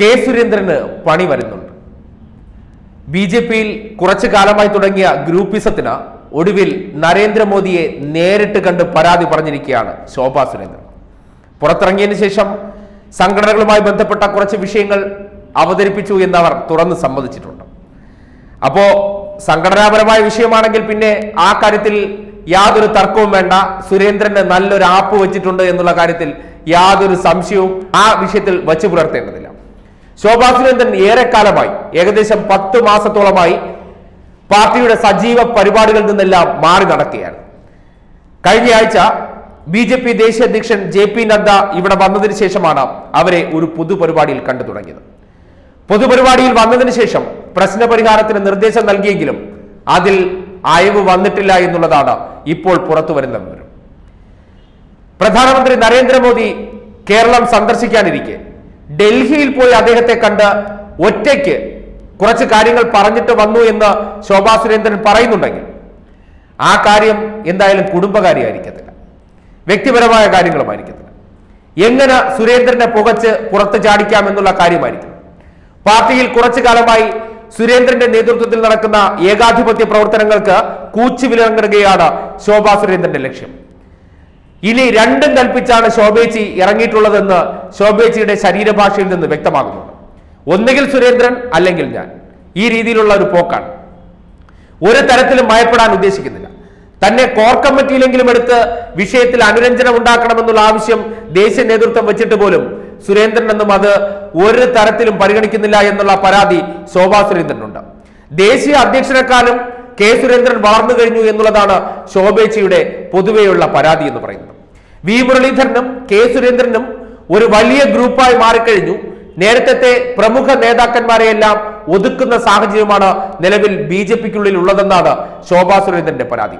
K സുരേന്ദ്രന് പണി വരുന്നുണ്ട്. B J പിയിൽ കുറച്ചു കാലമായി തുടങ്ങിയ ഗ്രൂപ്പിസത്തിന് ഒടുവിൽ നരേന്ദ്രമോദിയെ നേരിട്ട് കണ്ട് പരാതി പറഞ്ഞിരിക്കുകയാണ് ശോഭാ സുരേന്ദ്രൻ. പുറത്തിറങ്ങിയതിനു ശേഷം സംഘടനകളുമായി ബന്ധപ്പെട്ട കുറച്ച് വിഷയങ്ങൾ അവതരിപ്പിച്ചു എന്നവർ തുറന്ന് സമ്മതിച്ചിട്ടുണ്ട്. അപ്പോ സംഘടനാപരമായ വിഷയമാണെങ്കിൽ പിന്നെ ആ കാര്യത്തിൽ യാതൊരു തർക്കവും വേണ്ട. സുരേന്ദ്രന് നല്ലൊരു ആപ്പ് വെച്ചിട്ടുണ്ട് എന്നുള്ള കാര്യത്തിൽ യാതൊരു സംശയവും ആ വിഷയത്തിൽ വച്ചു പുലർത്തേണ്ടതില്ല. ശോഭാ സുരേന്ദ്രൻ ഏറെക്കാലമായി ഏകദേശം പത്ത് മാസത്തോളമായി പാർട്ടിയുടെ സജീവ പരിപാടികളിൽ നിന്നെല്ലാം മാറി നടക്കുകയാണ്. കഴിഞ്ഞയാഴ്ച ബി ജെ പി ദേശീയ അധ്യക്ഷൻ ജെ പി നദ്ദ ഇവിടെ വന്നതിന് ശേഷമാണ് അവരെ ഒരു പൊതുപരിപാടിയിൽ കണ്ടു തുടങ്ങിയത്. പൊതുപരിപാടിയിൽ വന്നതിന് ശേഷം പ്രശ്ന പരിഹാരത്തിന് നിർദ്ദേശം നൽകിയെങ്കിലും അതിൽ അയവ് വന്നിട്ടില്ല എന്നുള്ളതാണ് ഇപ്പോൾ പുറത്തു വരുന്ന വിവരം. പ്രധാനമന്ത്രി നരേന്ദ്രമോദി കേരളം സന്ദർശിക്കാനിരിക്കെ. ഡൽഹിയിൽ പോയി അദ്ദേഹത്തെ കണ്ട് ഒറ്റയ്ക്ക് കുറച്ച് കാര്യങ്ങൾ പറഞ്ഞിട്ട് വന്നു എന്ന് ശോഭാ സുരേന്ദ്രൻ പറയുന്നുണ്ടെങ്കിൽ ആ കാര്യം എന്തായാലും കുടുംബകാര്യമായിരിക്കത്തില്ല വ്യക്തിപരമായ കാര്യങ്ങളുമായിരിക്കത്തില്ല. എങ്ങനെ സുരേന്ദ്രനെ പുകച്ച് പുറത്ത് ചാടിക്കാം എന്നുള്ള കാര്യമായിരിക്കും. പാർട്ടിയിൽ കുറച്ചു കാലമായി സുരേന്ദ്രന്റെ നേതൃത്വത്തിൽ നടക്കുന്ന ഏകാധിപത്യ പ്രവർത്തനങ്ങൾക്ക് കൂച്ചുവിലങ്ങിടുകയാണ് ശോഭാ സുരേന്ദ്രന്റെ ലക്ഷ്യം. ഇനി രണ്ടും കൽപ്പിച്ചാണ് ശോഭേച്ചി ഇറങ്ങിയിട്ടുള്ളതെന്ന് ശോഭേച്ചിയുടെ ശരീരഭാഷയിൽ നിന്ന് വ്യക്തമാകുന്നുണ്ട് ഒന്നുകിൽ സുരേന്ദ്രൻ അല്ലെങ്കിൽ ഞാൻ. ഈ രീതിയിലുള്ള ഒരു പോക്കാണ്. ഒരു തരത്തിലും ഭയപ്പെടാൻ ഉദ്ദേശിക്കുന്നില്ല. തന്നെ കോർ കമ്മിറ്റിയിലെങ്കിലും എടുത്ത് വിഷയത്തിൽ അനുരഞ്ജനം ഉണ്ടാക്കണമെന്നുള്ള ആവശ്യം ദേശീയ നേതൃത്വം വെച്ചിട്ട് പോലും സുരേന്ദ്രൻ എന്നും അത് ഒരു തരത്തിലും പരിഗണിക്കുന്നില്ല എന്നുള്ള പരാതി ശോഭാ സുരേന്ദ്രനുണ്ട്. ദേശീയ അധ്യക്ഷനെക്കാളും കെ സുരേന്ദ്രൻ വളർന്നു കഴിഞ്ഞു എന്നുള്ളതാണ് ശോഭേച്ചിയുടെ പൊതുവെയുള്ള പരാതി എന്ന് പറയുന്നത്. വി. മുരളീധരനും കെ. സുരേന്ദ്രനും ഒരു വലിയ ഗ്രൂപ്പായി മാറിക്കഴിഞ്ഞു. നേരത്തെ പ്രമുഖ നേതാക്കന്മാരെയെല്ലാം ഒതുക്കുന്ന സാഹചര്യമാണ് നിലവിൽ ബി ജെ പിക്കുള്ളിൽ ഉള്ളതെന്നാണ് ശോഭാ സുരേന്ദ്രന്റെ പരാതി.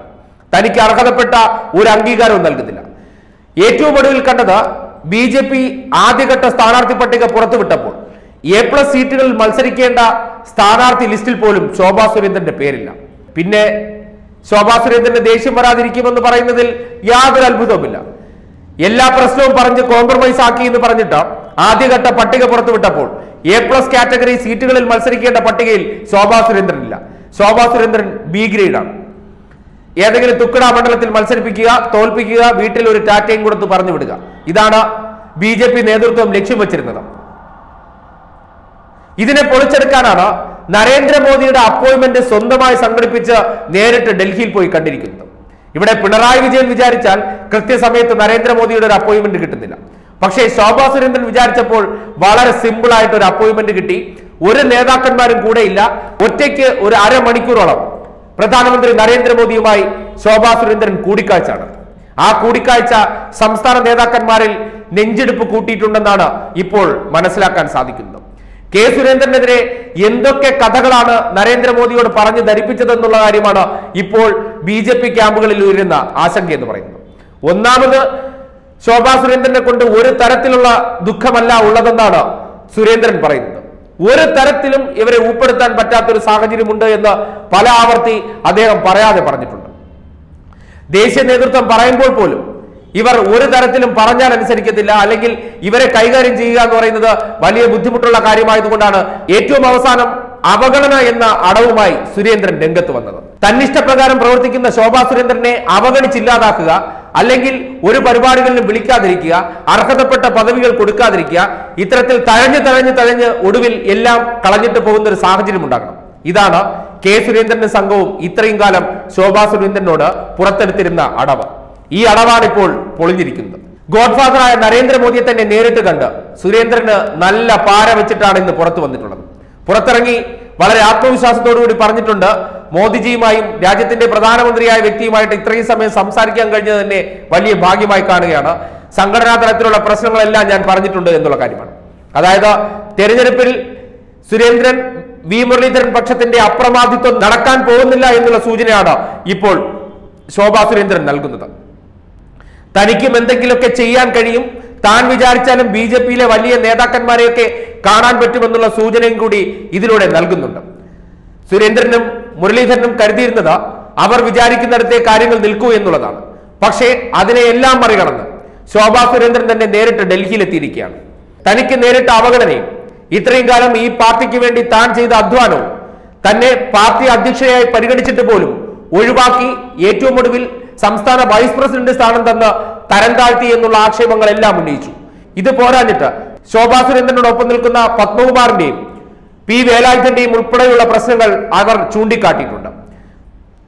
തനിക്ക് അർഹതപ്പെട്ട ഒരു അംഗീകാരവും നൽകുന്നില്ല. ഏറ്റവും ഒടുവിൽ കണ്ടത് ബി ജെ പി ആദ്യഘട്ട സ്ഥാനാർത്ഥി പട്ടിക പുറത്തുവിട്ടപ്പോൾ. എ പ്ലസ് സീറ്റുകളിൽ മത്സരിക്കേണ്ട സ്ഥാനാർത്ഥി ലിസ്റ്റിൽ പോലും ശോഭാ സുരേന്ദ്രന്റെ പേരില്ല. പിന്നെ ശോഭാ സുരേന്ദ്രന്റെ ദേഷ്യം വരാതിരിക്കുമെന്ന് പറയുന്നതിൽ യാതൊരു അത്ഭുതവുമില്ല. എല്ലാ പ്രശ്നവും പറഞ്ഞ് കോംപ്രമൈസ് ആക്കി എന്ന് പറഞ്ഞിട്ട് ആദ്യഘട്ട പട്ടിക പുറത്തുവിട്ടപ്പോൾ എ പ്ലസ് കാറ്റഗറി സീറ്റുകളിൽ മത്സരിക്കേണ്ട പട്ടികയിൽ ശോഭാ സുരേന്ദ്രൻ ഇല്ല ശോഭാ സുരേന്ദ്രൻ ബി ഗ്രേഡാണ് ഏതെങ്കിലും തുക്കട മണ്ഡലത്തിൽ മത്സരിപ്പിക്കുക തോൽപ്പിക്കുക വീട്ടിൽ ഒരു ടാറ്റയും കൊടുത്ത് പറഞ്ഞു വിടുക. ഇതാണ് ബി നേതൃത്വം ലക്ഷ്യം വെച്ചിരുന്നത്. ഇതിനെ പൊളിച്ചെടുക്കാനാണ് നരേന്ദ്രമോദിയുടെ അപ്പോയിന്റ്മെന്റ് സ്വന്തമായി സംഘടിപ്പിച്ച് നേരിട്ട് ഡൽഹിയിൽ പോയി കണ്ടിരിക്കുന്നത് ഇവിടെ പിണറായി വിജയൻ വിചാരിച്ചാൽ കൃത്യസമയത്ത് നരേന്ദ്രമോദിയുടെ ഒരു അപ്പോയിന്റ്മെന്റ് കിട്ടുന്നില്ല. പക്ഷേ ശോഭാ സുരേന്ദ്രൻ വിചാരിച്ചപ്പോൾ വളരെ സിമ്പിൾ ആയിട്ട് ഒരു അപ്പോയിന്റ്മെന്റ് കിട്ടി. ഒരു നേതാക്കന്മാരും കൂടെയില്ല ഒറ്റയ്ക്ക് ഒരു അരമണിക്കൂറോളം പ്രധാനമന്ത്രി നരേന്ദ്രമോദിയുമായി ശോഭാ സുരേന്ദ്രൻ കൂടിക്കാഴ്ച നടത്തി ആ കൂടിക്കാഴ്ച സംസ്ഥാന നേതാക്കന്മാരിൽ നെഞ്ചെടുപ്പ് കൂട്ടിയിട്ടുണ്ടെന്നാണ് ഇപ്പോൾ മനസ്സിലാക്കാൻ സാധിക്കുന്നത്. കെ സുരേന്ദ്രനെതിരെ എന്തൊക്കെ കഥകളാണ് നരേന്ദ്രമോദിയോട് പറഞ്ഞു ധരിപ്പിച്ചതെന്നുള്ള കാര്യമാണ് ഇപ്പോൾ ബി ജെ പി ക്യാമ്പുകളിൽ ഉയരുന്ന ആശങ്ക എന്ന് പറയുന്നത്. ഒന്നാമത് ശോഭാ സുരേന്ദ്രനെ കൊണ്ട് ഒരു തരത്തിലുള്ള ദുഃഖമല്ല ഉള്ളതെന്നാണ് സുരേന്ദ്രൻ പറയുന്നത്. ഒരു തരത്തിലും ഇവരെ ഉൾപ്പെടുത്താൻ പറ്റാത്തൊരു സാഹചര്യമുണ്ട് എന്ന് പല ആവർത്തി അദ്ദേഹം പറയാതെ പറഞ്ഞിട്ടുണ്ട്. ദേശീയ നേതൃത്വം പറയുമ്പോൾ പോലും ഇവർ ഒരു തരത്തിലും പറഞ്ഞാൽ അനുസരിക്കത്തില്ല അല്ലെങ്കിൽ ഇവരെ കൈകാര്യം ചെയ്യുക എന്ന് പറയുന്നത് വലിയ ബുദ്ധിമുട്ടുള്ള കാര്യമായതുകൊണ്ടാണ്. ഏറ്റവും അവസാനം അവഗണന എന്ന അടവുമായി സുരേന്ദ്രൻ രംഗത്ത് വന്നത്. തന്നിഷ്ടപ്രകാരം പ്രവർത്തിക്കുന്ന ശോഭാ സുരേന്ദ്രനെ അവഗണിച്ചില്ലാതാക്കുക അല്ലെങ്കിൽ ഒരു പരിപാടികളിലും വിളിക്കാതിരിക്കുക അർഹതപ്പെട്ട പദവികൾ കൊടുക്കാതിരിക്കുക ഇത്തരത്തിൽ തഴഞ്ഞ് തഴഞ്ഞ് തഴഞ്ഞ് ഒടുവിൽ എല്ലാം കളഞ്ഞിട്ട് പോകുന്ന ഒരു സാഹചര്യം ഉണ്ടാകണം. ഇതാണ് കെ സുരേന്ദ്രന്റെ സംഘവും ഇത്രയും കാലം ശോഭാ സുരേന്ദ്രനോട് പുറത്തെടുത്തിരുന്ന അടവ്. ഈ അടവാണ് ഇപ്പോൾ പൊളിഞ്ഞിരിക്കുന്നത്. ഗോഡ്ഫാദറായ നരേന്ദ്രമോദിയെ തന്നെ നേരിട്ട് കണ്ട് സുരേന്ദ്രന് നല്ല പാര വെച്ചിട്ടാണ് ഇന്ന് പുറത്തു വന്നിട്ടുള്ളത്. പുറത്തിറങ്ങി വളരെ ആത്മവിശ്വാസത്തോടുകൂടി പറഞ്ഞിട്ടുണ്ട് മോദിജിയുമായും രാജ്യത്തിന്റെ പ്രധാനമന്ത്രിയായ വ്യക്തിയുമായിട്ട് ഇത്രയും സമയം സംസാരിക്കാൻ കഴിഞ്ഞത് തന്നെ വലിയ ഭാഗ്യമായി കാണുകയാണ്. സംഘടനാ തലത്തിലുള്ള പ്രശ്നങ്ങളെല്ലാം ഞാൻ പറഞ്ഞിട്ടുണ്ട് എന്നുള്ള കാര്യമാണ്. അതായത് തെരഞ്ഞെടുപ്പിൽ സുരേന്ദ്രൻ വി മുരളീധരൻ പക്ഷത്തിന്റെ അപ്രമാദിത്വം നടക്കാൻ പോകുന്നില്ല എന്നുള്ള സൂചനയാണ് ഇപ്പോൾ ശോഭാ സുരേന്ദ്രൻ നൽകുന്നത്. തനിക്കും എന്തെങ്കിലുമൊക്കെ ചെയ്യാൻ കഴിയും. താൻ വിചാരിച്ചാലും ബി ജെ പിയിലെ വലിയ നേതാക്കന്മാരെയൊക്കെ കാണാൻ പറ്റുമെന്നുള്ള സൂചനയും കൂടി ഇതിലൂടെ നൽകുന്നുണ്ട്. സുരേന്ദ്രനും മുരളീധരനും കരുതിയിരുന്നത് അവർ വിചാരിക്കുന്നിടത്തെ കാര്യങ്ങൾ നിൽക്കൂ എന്നുള്ളതാണ്. പക്ഷേ അതിനെ എല്ലാം മറികടന്ന് ശോഭാ സുരേന്ദ്രൻ തന്നെ നേരിട്ട് ഡൽഹിയിലെത്തിയിരിക്കുകയാണ്. തനിക്ക് നേരിട്ട അവഗണനയും ഇത്രയും കാലം ഈ പാർട്ടിക്ക് വേണ്ടി താൻ ചെയ്ത അധ്വാനവും തന്നെ പാർട്ടി അധ്യക്ഷയായി പരിഗണിച്ചിട്ട് പോലും ഒഴിവാക്കി ഏറ്റവും ഒടുവിൽ സംസ്ഥാന വൈസ് പ്രസിഡന്റ് സ്ഥാനം തന്ന് തരം താഴ്ത്തി എന്നുള്ള ആക്ഷേപങ്ങളെല്ലാം ഉന്നയിച്ചു. ഇത് പോരാഞ്ഞിട്ട് ശോഭാ സുരേന്ദ്രനോടൊപ്പം നിൽക്കുന്ന പത്മകുമാറിന്റെയും പി വേലായുധന്റെയും ഉൾപ്പെടെയുള്ള പ്രശ്നങ്ങൾ അവർ ചൂണ്ടിക്കാട്ടിയിട്ടുണ്ട്.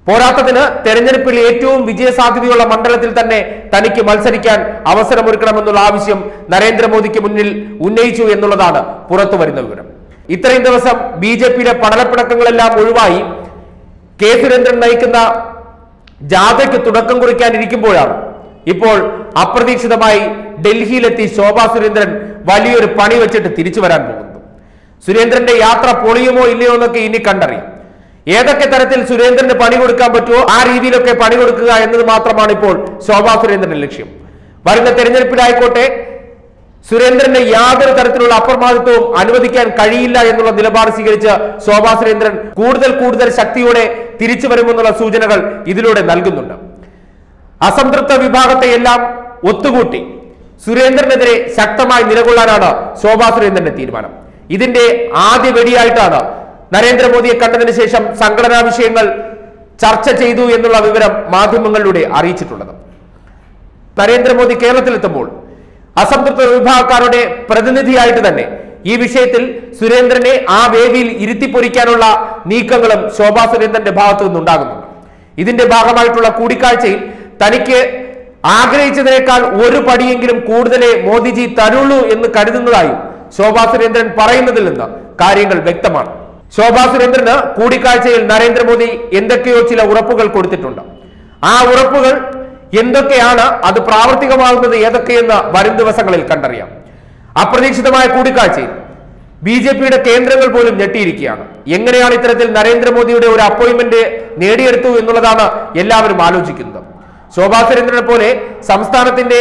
പോരാട്ടത്തിന് തെരഞ്ഞെടുപ്പിൽ ഏറ്റവും വിജയസാധ്യതയുള്ള മണ്ഡലത്തിൽ തന്നെ തനിക്ക് മത്സരിക്കാൻ അവസരമൊരുക്കണമെന്നുള്ള ആവശ്യം നരേന്ദ്രമോദിക്ക് മുന്നിൽ ഉന്നയിച്ചു എന്നുള്ളതാണ് പുറത്തു വരുന്ന വിവരം. ഇത്രയും ദിവസം ബി ജെ പിയിലെ പടലപ്പിണക്കങ്ങളെല്ലാം ഒഴിവായി കെ സുരേന്ദ്രൻ നയിക്കുന്ന ജാഥയ്ക്ക് തുടക്കം കുറിക്കാനിരിക്കുമ്പോഴാണ്. ഇപ്പോൾ അപ്രതീക്ഷിതമായി ഡൽഹിയിലെത്തി ശോഭാ സുരേന്ദ്രൻ വലിയൊരു പണി വെച്ചിട്ട് തിരിച്ചു വരാൻ പോകുന്നു. സുരേന്ദ്രന്റെ യാത്ര പൊളിയുമോ ഇല്ലയോ എന്നൊക്കെ ഇനി കണ്ടറിയാം. ഏതൊക്കെ തരത്തിൽ സുരേന്ദ്രന് പണി കൊടുക്കാൻ പറ്റുമോ ആ രീതിയിലൊക്കെ പണി കൊടുക്കുക എന്നത് മാത്രമാണ് ഇപ്പോൾ ശോഭാ സുരേന്ദ്രന്റെ ലക്ഷ്യം. വരുന്ന തെരഞ്ഞെടുപ്പിലായിക്കോട്ടെ സുരേന്ദ്രന്റെ യാതൊരു തരത്തിലുള്ള അപ്രമാദിത്വവും അനുവദിക്കാൻ കഴിയില്ല എന്നുള്ള നിലപാട് സ്വീകരിച്ച് ശോഭാ സുരേന്ദ്രൻ കൂടുതൽ കൂടുതൽ ശക്തിയോടെ തിരിച്ചു വരുമെന്നുള്ള സൂചനകൾ ഇതിലൂടെ നൽകുന്നുണ്ട്. അസംതൃപ്ത വിഭാഗത്തെ എല്ലാം ഒത്തുകൂട്ടി സുരേന്ദ്രനെതിരെ ശക്തമായി നിലകൊള്ളാനാണ് ശോഭാ സുരേന്ദ്രന്റെ തീരുമാനം. ഇതിന്റെ ആദ്യ വെടിയായിട്ടാണ് നരേന്ദ്രമോദിയെ കണ്ടതിന് ശേഷം സംഘടനാ വിഷയങ്ങൾ ചർച്ച ചെയ്തു എന്നുള്ള വിവരം മാധ്യമങ്ങളിലൂടെ അറിയിച്ചിട്ടുള്ളത്. നരേന്ദ്രമോദി കേരളത്തിലെത്തുമ്പോൾ അസംതൃപ്ത വിഭാഗക്കാരുടെ പ്രതിനിധിയായിട്ട് തന്നെ ഈ വിഷയത്തിൽ സുരേന്ദ്രനെ ആ വേദിയിൽ ഇരുത്തിപ്പൊരിക്കാനുള്ള നീക്കങ്ങളും ശോഭാ സുരേന്ദ്രന്റെ ഭാഗത്തു നിന്നുണ്ടാകുന്നുണ്ട്. ഇതിന്റെ ഭാഗമായിട്ടുള്ള കൂടിക്കാഴ്ചയിൽ തനിക്ക് ആഗ്രഹിച്ചതിനേക്കാൾ ഒരു പടിയെങ്കിലും കൂടുതലേ മോദിജി തരുള്ളൂ എന്ന് കരുതുന്നതായും ശോഭാ സുരേന്ദ്രൻ പറയുന്നതിൽ നിന്ന് കാര്യങ്ങൾ വ്യക്തമാണ്. ശോഭാ സുരേന്ദ്രന് കൂടിക്കാഴ്ചയിൽ നരേന്ദ്രമോദി എന്തൊക്കെയോ ചില ഉറപ്പുകൾ കൊടുത്തിട്ടുണ്ട്. ആ ഉറപ്പുകൾ എന്തൊക്കെയാണ് അത് പ്രാവർത്തികമാകുന്നത് ഏതൊക്കെയെന്ന് വരും ദിവസങ്ങളിൽ കണ്ടറിയാം. അപ്രതീക്ഷിതമായ കൂടിക്കാഴ്ചയിൽ ബി ജെ പിയുടെ കേന്ദ്രങ്ങൾ പോലും ഞെട്ടിയിരിക്കുകയാണ്. എങ്ങനെയാണ് ഇത്തരത്തിൽ നരേന്ദ്രമോദിയുടെ ഒരു അപ്പോയിന്റ്മെന്റ് നേടിയെടുത്തു എന്നുള്ളതാണ് എല്ലാവരും ആലോചിക്കുന്നത്. ശോഭാ സുരേന്ദ്രനെ പോലെ സംസ്ഥാനത്തിന്റെ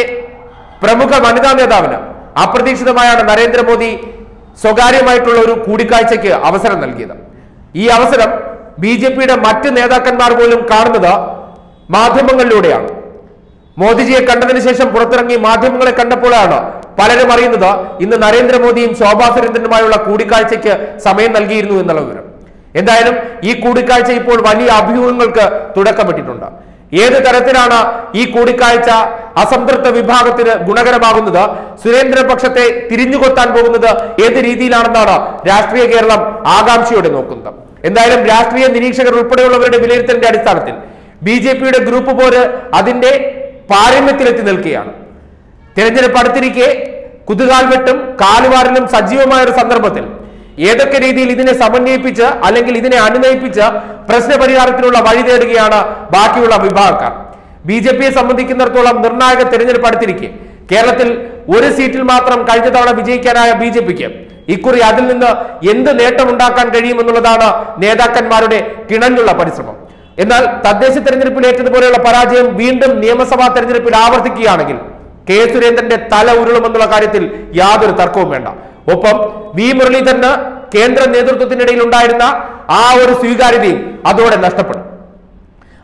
പ്രമുഖ വനിതാ നേതാവിന് അപ്രതീക്ഷിതമായാണ് നരേന്ദ്രമോദി സ്വകാര്യമായിട്ടുള്ള ഒരു കൂടിക്കാഴ്ചയ്ക്ക് അവസരം നൽകിയത്. ഈ അവസരം ബി ജെ പിയുടെ മറ്റ് നേതാക്കന്മാർ പോലും കാണുന്നത് മാധ്യമങ്ങളിലൂടെയാണ്. മോദിജിയെ കണ്ടതിന് ശേഷം പുറത്തിറങ്ങി മാധ്യമങ്ങളെ കണ്ടപ്പോഴാണ് പലരും അറിയുന്നത് ഇന്ന് നരേന്ദ്രമോദിയും ശോഭാ സുരേന്ദ്രനുമായുള്ള കൂടിക്കാഴ്ചയ്ക്ക് സമയം നൽകിയിരുന്നു എന്നുള്ള വിവരം. എന്തായാലും ഈ കൂടിക്കാഴ്ച ഇപ്പോൾ വലിയ അഭ്യൂഹങ്ങൾക്ക് തുടക്കമിട്ടിട്ടുണ്ട് ഏത് തരത്തിലാണ് ഈ കൂടിക്കാഴ്ച അസംതൃപ്ത വിഭാഗത്തിന് ഗുണകരമാകുന്നത്? സുരേന്ദ്രപക്ഷത്തെ തിരിഞ്ഞുകൊത്താൻ പോകുന്നത് ഏത് രീതിയിലാണെന്നാണ് രാഷ്ട്രീയ കേരളം ആകാംക്ഷയോടെ നോക്കുന്നത്. എന്തായാലും രാഷ്ട്രീയ നിരീക്ഷകർ ഉൾപ്പെടെയുള്ളവരുടെ വിലയിരുത്തലിന്റെ അടിസ്ഥാനത്തിൽ ബി ഗ്രൂപ്പ് പോര് അതിന്റെ പാരമ്യത്തിലെത്തി നിൽക്കുകയാണ്. തിരഞ്ഞെടുപ്പ് അടുത്തിരിക്കെ കുതുകാൽവെട്ടും കാലുവാരലും സജീവമായ ഒരു സന്ദർഭത്തിൽ ഏതൊക്കെ രീതിയിൽ ഇതിനെ സമന്വയിപ്പിച്ച് അല്ലെങ്കിൽ ഇതിനെ അനുനയിപ്പിച്ച് പ്രശ്നപരിഹാരത്തിനുള്ള വഴി തേടുകയാണ് ബാക്കിയുള്ള വിഭാഗക്കാർ. ബി ജെ പിയെ സംബന്ധിക്കുന്നിടത്തോളം നിർണായക തെരഞ്ഞെടുപ്പ് അടുത്തിരിക്കെ. കേരളത്തിൽ ഒരു സീറ്റിൽ മാത്രം കഴിഞ്ഞ തവണ വിജയിക്കാനായ ബി ജെ പിക്ക് ഇക്കുറി അതിൽ നിന്ന് എന്ത് നേട്ടമുണ്ടാക്കാൻ കഴിയുമെന്നുള്ളതാണ് നേതാക്കന്മാരുടെ കിണഞ്ഞുള്ള പരിശ്രമം. എന്നാൽ തദ്ദേശ തെരഞ്ഞെടുപ്പിൽ ഏറ്റതുപോലെയുള്ള പരാജയം വീണ്ടും നിയമസഭാ തെരഞ്ഞെടുപ്പിൽ ആവർത്തിക്കുകയാണെങ്കിൽ കെ സുരേന്ദ്രന്റെ തല ഉരുളുമെന്നുള്ള കാര്യത്തിൽ യാതൊരു തർക്കവും വേണ്ട. ഒപ്പം വി മുരളീധരന് കേന്ദ്ര നേതൃത്വത്തിനിടയിൽ ഉണ്ടായിരുന്ന ആ ഒരു സ്വീകാര്യതയും അതോടെ നഷ്ടപ്പെടും.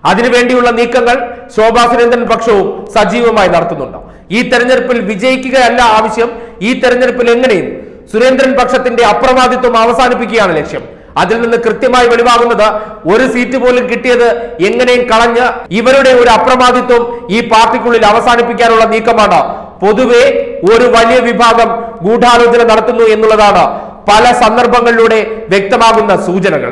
അതിനുവേണ്ടിയുള്ള നീക്കങ്ങൾ ശോഭാ സുരേന്ദ്രൻ പക്ഷവും സജീവമായി നടത്തുന്നുണ്ട്. ഈ തെരഞ്ഞെടുപ്പിൽ വിജയിക്കുകയല്ല ആവശ്യം. ഈ തെരഞ്ഞെടുപ്പിൽ എങ്ങനെയും സുരേന്ദ്രൻ പക്ഷത്തിന്റെ അപ്രമാദിത്വം അവസാനിപ്പിക്കുകയാണ് ലക്ഷ്യം. അതിൽ നിന്ന് കൃത്യമായി വെളിവാകുന്നത് ഒരു സീറ്റ് പോലും കിട്ടിയത് എങ്ങനെയും കളഞ്ഞ് ഇവരുടെ ഒരു അപ്രമാദിത്വം ഈ പാർട്ടിക്കുള്ളിൽ അവസാനിപ്പിക്കാനുള്ള നീക്കമാണ്. പൊതുവെ ഒരു വലിയ വിഭാഗം ഗൂഢാലോചന നടത്തുന്നു എന്നുള്ളതാണ് പല സന്ദർഭങ്ങളിലൂടെ വ്യക്തമാകുന്ന സൂചനകൾ.